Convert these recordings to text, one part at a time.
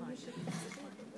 Yeah,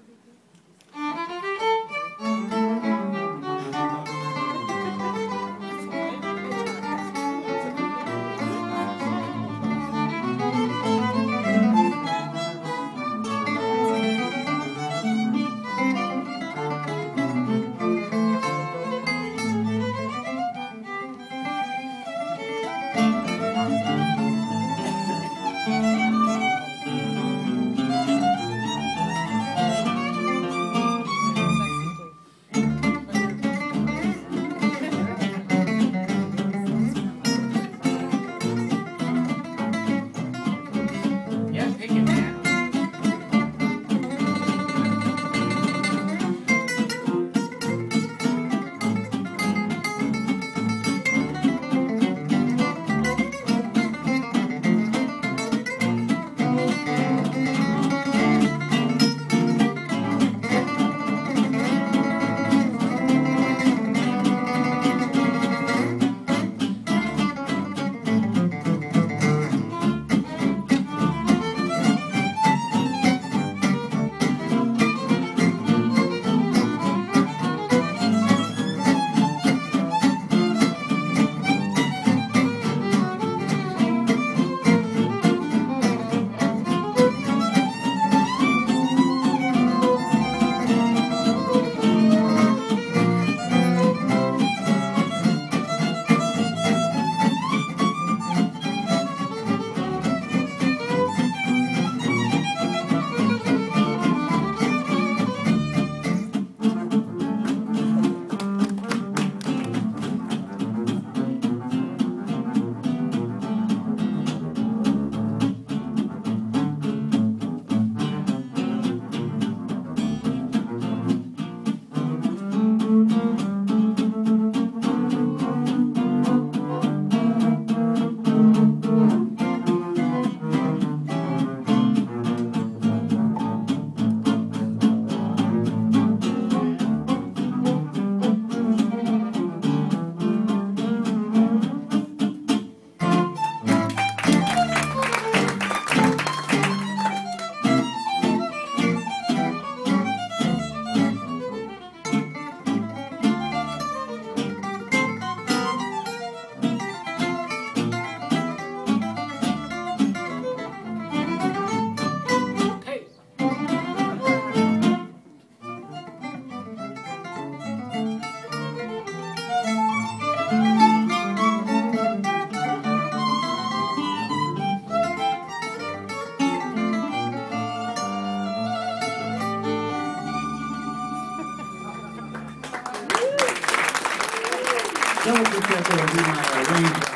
Was the second of my arrangement.